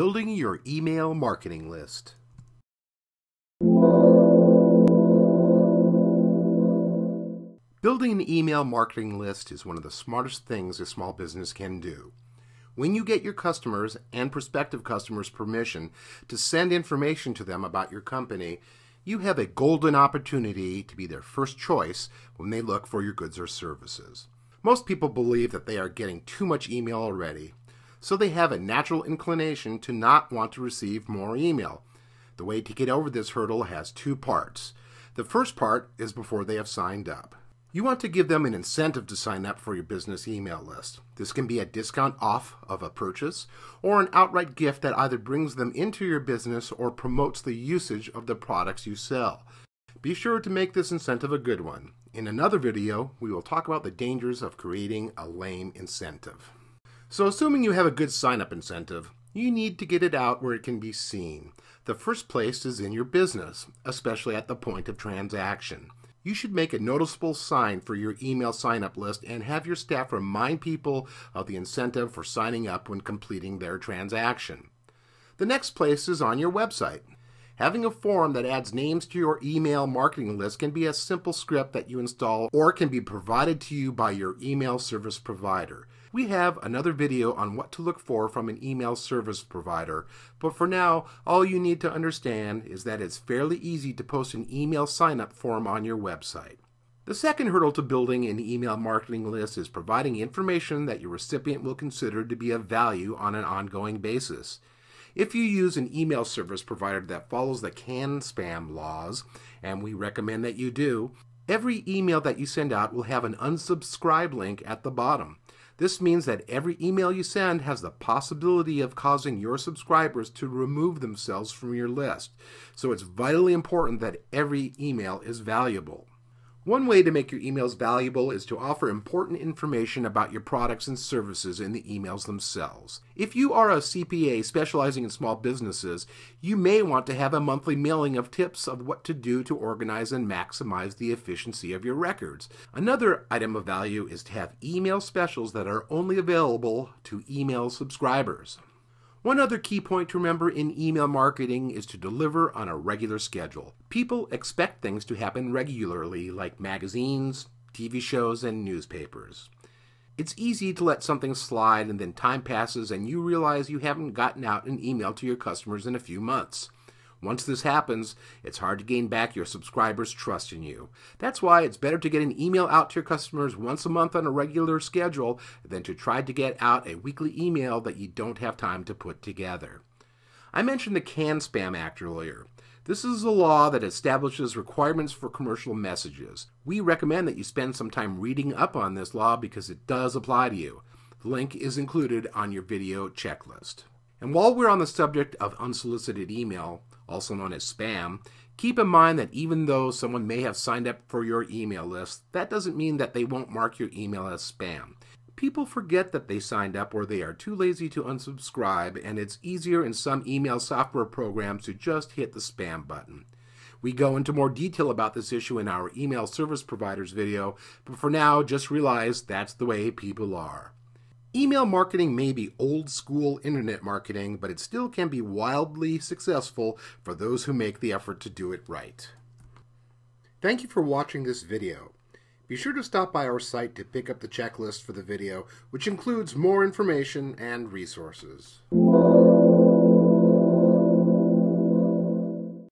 Building your email marketing list. Building an email marketing list is one of the smartest things a small business can do. When you get your customers and prospective customers permission to send information to them about your company, you have a golden opportunity to be their first choice when they look for your goods or services. Most people believe that they are getting too much email already so they have a natural inclination to not want to receive more email. The way to get over this hurdle has two parts. The first part is before they have signed up. You want to give them an incentive to sign up for your business email list. This can be a discount off of a purchase or an outright gift that either brings them into your business or promotes the usage of the products you sell. Be sure to make this incentive a good one. In another video, we will talk about the dangers of creating a lame incentive. So assuming you have a good sign-up incentive, you need to get it out where it can be seen. The first place is in your business, especially at the point of transaction. You should make a noticeable sign for your email sign-up list and have your staff remind people of the incentive for signing up when completing their transaction. The next place is on your website. Having a form that adds names to your email marketing list can be a simple script that you install or can be provided to you by your email service provider. We have another video on what to look for from an email service provider, but for now, all you need to understand is that it's fairly easy to post an email sign-up form on your website. The second hurdle to building an email marketing list is providing information that your recipient will consider to be of value on an ongoing basis. If you use an email service provider that follows the CAN-SPAM laws, and we recommend that you do, every email that you send out will have an unsubscribe link at the bottom. This means that every email you send has the possibility of causing your subscribers to remove themselves from your list. So it's vitally important that every email is valuable. One way to make your emails valuable is to offer important information about your products and services in the emails themselves. If you are a CPA specializing in small businesses, you may want to have a monthly mailing of tips of what to do to organize and maximize the efficiency of your records. Another item of value is to have email specials that are only available to email subscribers. One other key point to remember in email marketing is to deliver on a regular schedule. People expect things to happen regularly, like magazines, TV shows, and newspapers. It's easy to let something slide and then time passes and you realize you haven't gotten out an email to your customers in a few months. Once this happens, it's hard to gain back your subscribers' trust in you. That's why it's better to get an email out to your customers once a month on a regular schedule than to try to get out a weekly email that you don't have time to put together. I mentioned the CAN-SPAM Act earlier. This is a law that establishes requirements for commercial messages. We recommend that you spend some time reading up on this law because it does apply to you. The link is included on your video checklist. And while we're on the subject of unsolicited email, also known as spam, keep in mind that even though someone may have signed up for your email list, that doesn't mean that they won't mark your email as spam. People forget that they signed up or they are too lazy to unsubscribe, and it's easier in some email software programs to just hit the spam button. We go into more detail about this issue in our email service providers video, but for now, just realize that's the way people are. Email marketing may be old school internet marketing, but it still can be wildly successful for those who make the effort to do it right. Thank you for watching this video. Be sure to stop by our site to pick up the checklist for the video, which includes more information and resources.